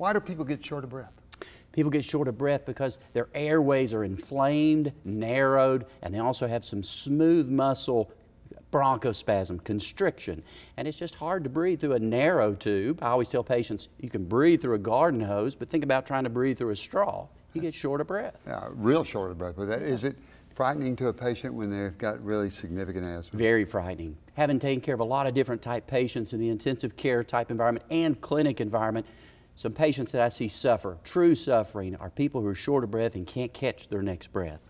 Why do people get short of breath? People get short of breath because their airways are inflamed, narrowed, and they also have some smooth muscle bronchospasm, constriction. And it's just hard to breathe through a narrow tube. I always tell patients you can breathe through a garden hose, but think about trying to breathe through a straw. You get short of breath. Yeah, real short of breath with that. Is it frightening to a patient when they've got really significant asthma? Very frightening. Having taken care of a lot of different type patients in the intensive care type environment and clinic environment, some patients that I see suffer, true suffering, are people who are short of breath and can't catch their next breath.